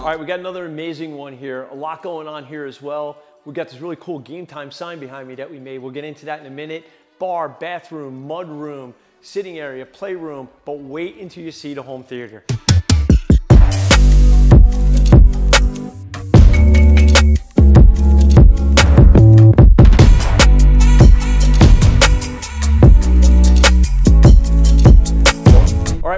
All right, we got another amazing one here. A lot going on here as well. We got this really cool game time sign behind me that we made. We'll get into that in a minute. Bar, bathroom, mud room, sitting area, playroom, but wait until you see the home theater.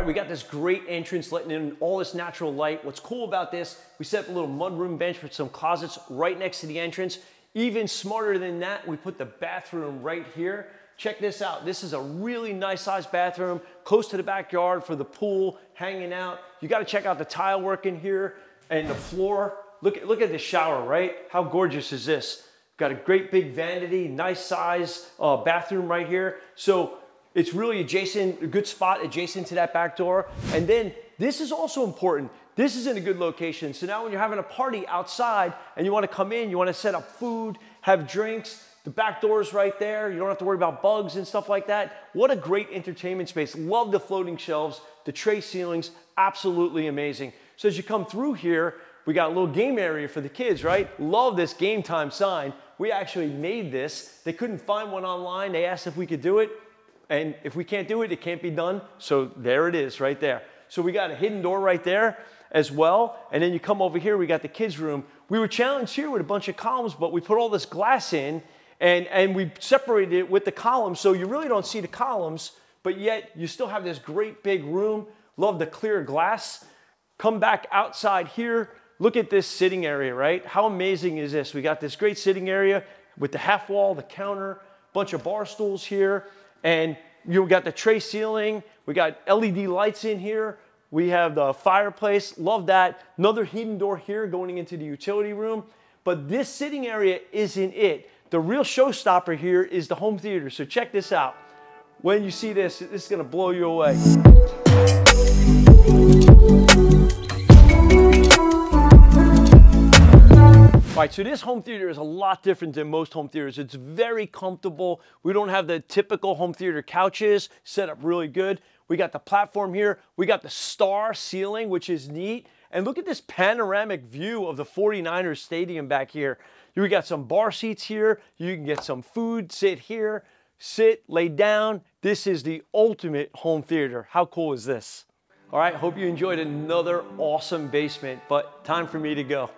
We got this great entrance letting in all this natural light. What's cool about this, we set up a little mudroom bench with some closets right next to the entrance. Even smarter than that, we put the bathroom right here. Check this out. This is a really nice sized bathroom, close to the backyard for the pool, hanging out. You gotta check out the tile work in here and the floor. Look at, look at the shower, right? How gorgeous is this? Got a great big vanity, nice size uh, bathroom right here. So it's really adjacent, a good spot adjacent to that back door. And then this is also important. This is in a good location. So now when you're having a party outside and you wanna come in, you wanna set up food, have drinks, the back door is right there. You don't have to worry about bugs and stuff like that. What a great entertainment space. Love the floating shelves, the tray ceilings, absolutely amazing. So as you come through here, we got a little game area for the kids, right? Love this game time sign. We actually made this. They couldn't find one online. They asked if we could do it. And if we can't do it, it can't be done. So there it is right there. So we got a hidden door right there as well. And then you come over here, we got the kids' room. We were challenged here with a bunch of columns, but we put all this glass in and, and we separated it with the columns. So you really don't see the columns, but yet you still have this great big room. Love the clear glass. Come back outside here. Look at this sitting area, right? How amazing is this? We got this great sitting area with the half wall, the counter, bunch of bar stools here. And you got the tray ceiling. We got LED lights in here. We have the fireplace. Love that. Another hidden door here going into the utility room. But this sitting area isn't it. The real showstopper here is the home theater. So check this out. When you see this, this is gonna blow you away. Right, so this home theater is a lot different than most home theaters. It's very comfortable. We don't have the typical home theater couches set up really good. We got the platform here. We got the star ceiling, which is neat. And look at this panoramic view of the 49ers stadium back here. We got some bar seats here. You can get some food, sit here, sit, lay down. This is the ultimate home theater. How cool is this? All right, hope you enjoyed another awesome basement, but time for me to go.